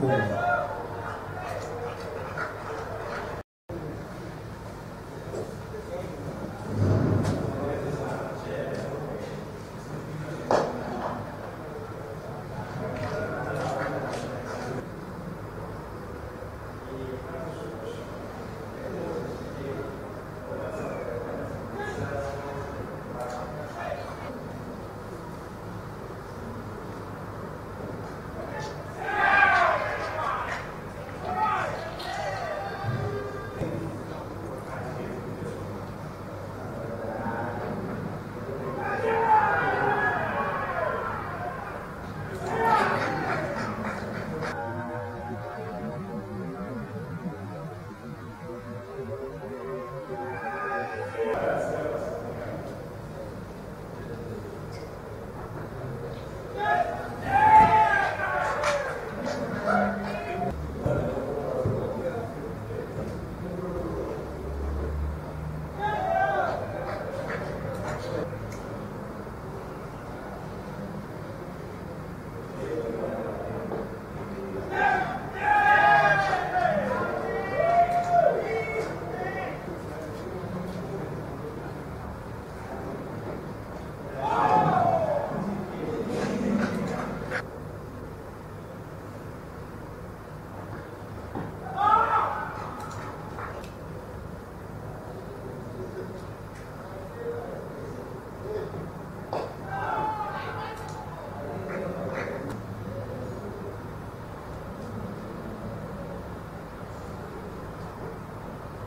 そ！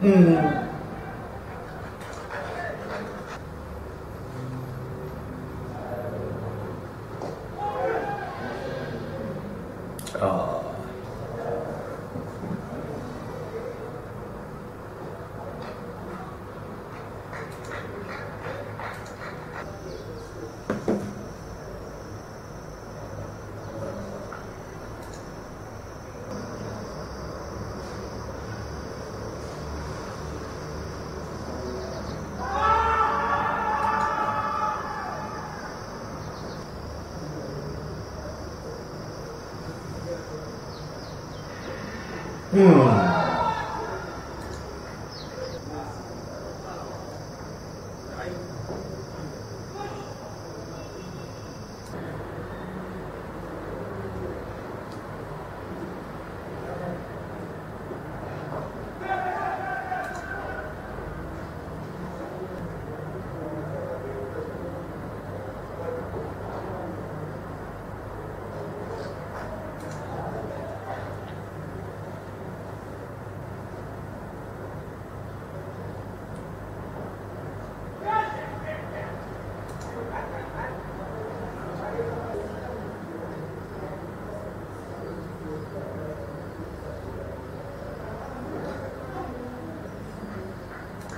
嗯。嗯。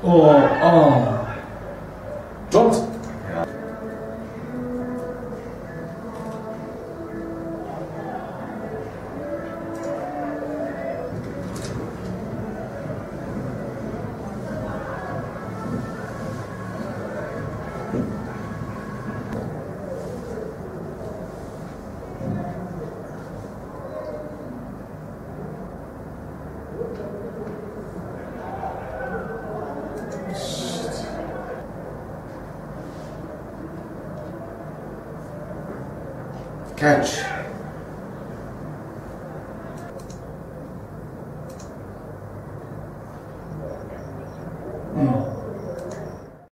Oh, oh. Dropped. Catch.